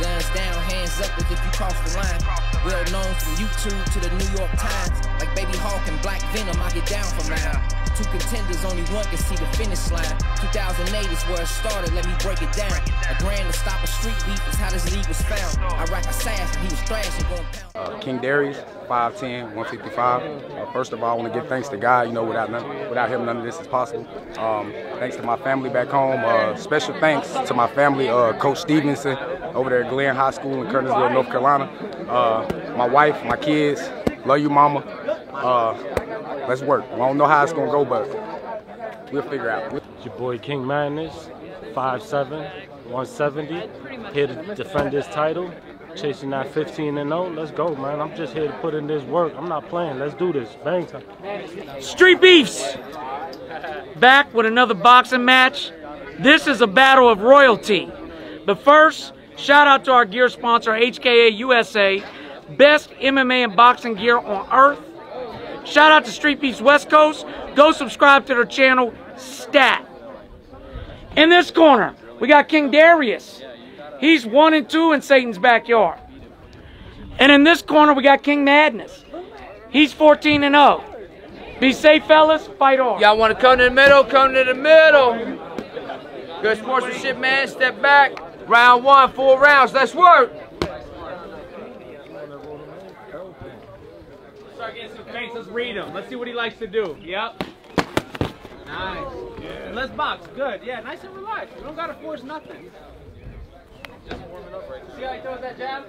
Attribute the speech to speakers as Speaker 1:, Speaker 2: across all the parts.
Speaker 1: Guns down, hands up as if you cross the line. Well known from YouTube to the New York Times. Like Baby Hawk and Black Venom, I get down for mine. Two contenders, only one can see the finish line. 2008 is where it started, let me break it down. A grand to stop a street this league was found. Iraq assassin, he was thrashing, going pound.
Speaker 2: Uh, King Darius, 5'10", 155. Uh, first of all, I want to give thanks to God. You know, without none, without him, none of this is possible. Um, thanks to my family back home. Uh, special thanks to my family, uh, Coach Stevenson, over there at Glenn High School in Kernersville, North Carolina. Uh, my wife, my kids, love you, mama. Uh, let's work. I don't know how it's gonna go, but we'll figure out.
Speaker 3: It's your boy King Madness, 5'7", 170, here to defend this title, chasing that 15 and 0. Let's go, man. I'm just here to put in this work. I'm not playing. Let's do this. Bang time.
Speaker 4: Street Beefs back with another boxing match. This is a battle of royalty. But first, shout out to our gear sponsor, HKA USA, best MMA and boxing gear on earth. Shout out to Street Beefs West Coast. Go subscribe to their channel, Stat. In this corner, we got King Darius. He's one and two in Satan's backyard. And in this corner, we got King Madness. He's 14 and 0. Be safe, fellas. Fight on.
Speaker 5: Y'all want to come to the middle? Come to the middle. Good sportsmanship, man. Step back. Round one, four rounds. Let's work.
Speaker 6: Start getting some face. Let's read him. Let's see what he likes to do. Yep. Nice. And let's box. Good. Yeah, nice and relaxed. We don't gotta force nothing. Just warming up right See how he throws that jab?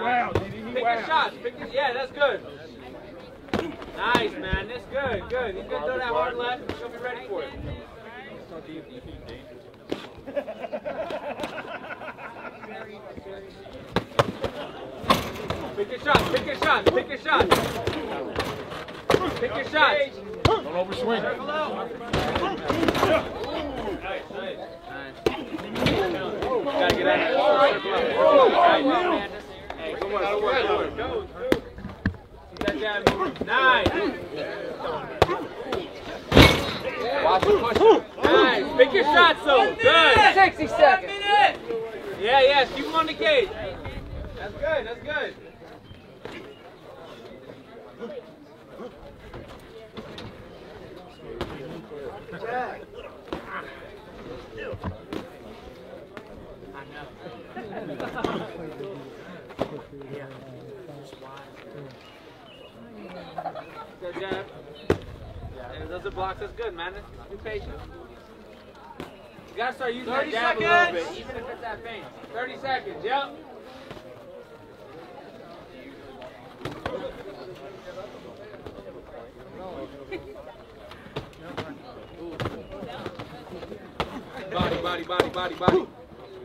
Speaker 6: Wow, Pick your shots. Pick your, yeah, that's good. Nice, man. That's good. Good. He's gonna throw that hard left. She'll be ready for it. Pick your shots. Pick your shots. Pick your shots. Pick your shots.
Speaker 7: Don't overswing.
Speaker 6: Circle out. Nice, nice. Gotta get out of there. Hey, good work, good work, good work. Go, go. Keep that jab moving. Nice.
Speaker 5: Watch the push.
Speaker 6: Nice. Pick your shots, though. Good.
Speaker 5: 60 seconds.
Speaker 6: Yeah, yeah. Keep him on the cage. That's good. That's good. Good jab. And those are blocks. That's good, man. Be patient. You gotta start using that jab a little bit, even if it's that faint. 30 seconds, yep. Body, body, body, body, body.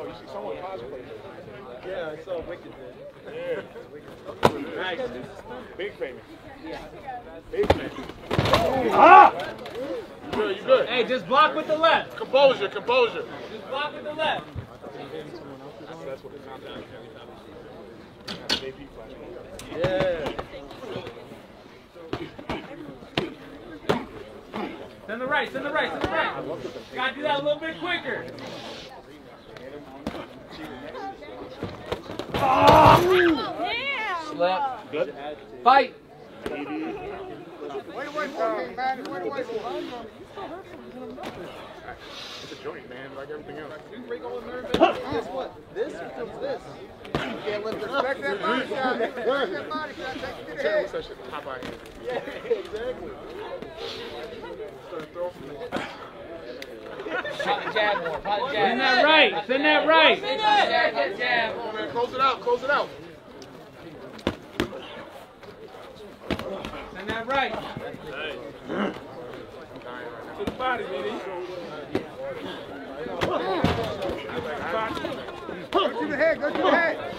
Speaker 7: Oh, you see someone cosplay.
Speaker 6: Yeah, I saw Wicked
Speaker 7: Yeah.
Speaker 6: Nice.
Speaker 7: Big famous. Big famous. Ah! You good, you good.
Speaker 6: Hey, just block with the left.
Speaker 7: Composure, composure.
Speaker 6: Just block with the left.
Speaker 7: That's what it sounds like. JP flash.
Speaker 6: Yeah. Send the right, send the right, send the right. Gotta do that a little bit quicker.
Speaker 5: Good. Fight.
Speaker 7: It's a joint, man, like everything else.
Speaker 8: Guess what? This becomes this. You can't let respect that body shot. Respect that body shot. Take it to the head.
Speaker 7: what's that shit? Popeye.
Speaker 8: Yeah, exactly.
Speaker 7: Start throwing from the-
Speaker 5: Shot jab more. Shot the jab.
Speaker 6: Send that right, send that right.
Speaker 5: Jab, jab, jab.
Speaker 7: Come on, man, close it out, close it out.
Speaker 6: Send that right. To the body, baby.
Speaker 8: Go to the head. Go to the head.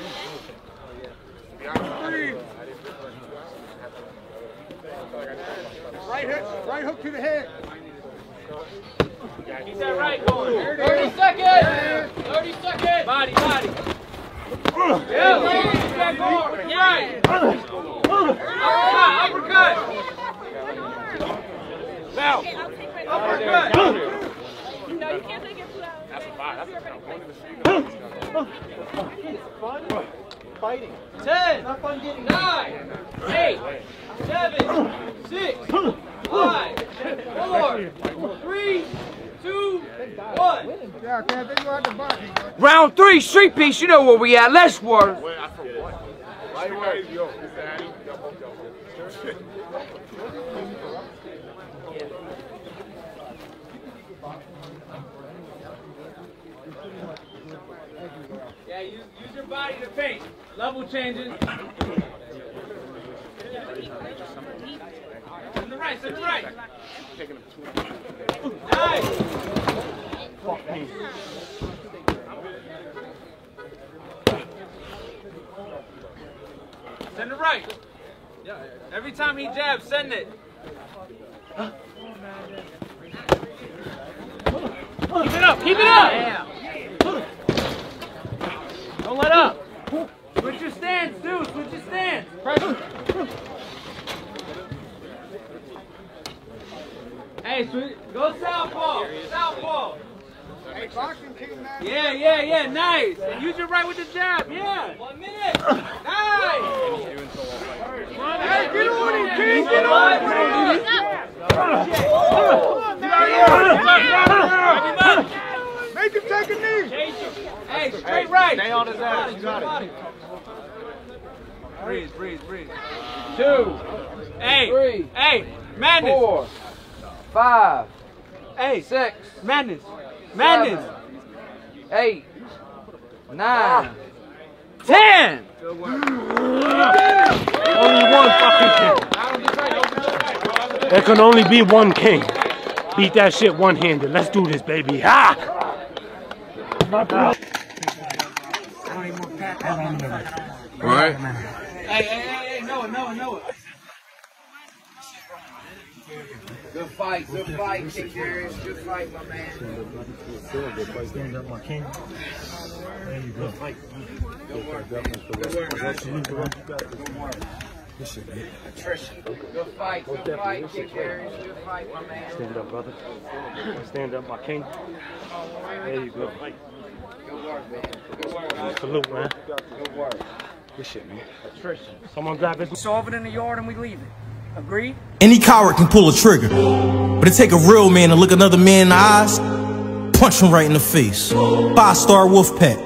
Speaker 7: Honest.
Speaker 8: Right hook, right hook to the head.
Speaker 6: Keep that right going. 30 seconds. 30 seconds. Body, body. Yeah, keep that going with the right. Uppercut, uppercut. Now. Uppercut.
Speaker 9: No, you can't take it too loud. That's a five.
Speaker 8: Fighting.
Speaker 6: 10,
Speaker 8: Not fun getting
Speaker 6: 9, 8, 7, 6, 5, 4, 3, 2, 1.
Speaker 8: Yeah, I can't think you out the box.
Speaker 5: Round three, street piece. You know where we at. Let's work.
Speaker 6: Yeah, use, use your body to paint. Level changes. To the right, to the right. Nice. Send it right. Every time he jabs, send it. Keep it up, keep it up. Don't let up. Switch your stance, dude. Switch your stance. Hey, switch. Go southpaw. Southpaw.
Speaker 8: Hey, boxing king, man.
Speaker 6: Yeah, yeah, yeah. Nice. And use your right with the jab. Yeah. One minute. Nice.
Speaker 8: Hey, get on him, King. Get on him. Make him take a knee.
Speaker 6: Hey, straight right.
Speaker 7: Stay on his ass. You got it.
Speaker 6: Breathe, breathe, breathe. Two. Hey.
Speaker 5: Three.
Speaker 6: Hey. Madness.
Speaker 5: Four, five,
Speaker 6: Hey.
Speaker 5: six,
Speaker 6: Madness. Madness.
Speaker 5: eight, nine,
Speaker 6: Ten.
Speaker 3: Only one fucking king. There can only be one king. Beat that shit one-handed. Let's do this, baby. Ha!
Speaker 5: Right.
Speaker 6: Hey, hey, hey, Noah, Noah, Noah.
Speaker 5: Good fight, good fight, King Darius. Good fight, my man.
Speaker 3: Stand up, my king. There you go.
Speaker 5: Good fight, good fight, King Darius. Good fight, my man.
Speaker 3: Stand up, brother. Stand up, my king. There you go.
Speaker 5: Good work, man. Good work.
Speaker 3: Salute, man.
Speaker 5: Good work.
Speaker 3: Good shit, man. Someone grab his.
Speaker 4: Solve it in the yard and we leave it. Agreed?
Speaker 10: Any coward can pull a trigger, but it take a real man to look another man in the eyes, punch him right in the face. Five star wolf pack.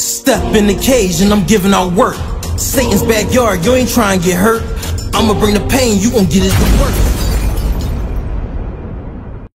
Speaker 10: Step in the cage and I'm giving out work. Satan's backyard, you ain't trying to get hurt. I'ma bring the pain, you gon' get it work.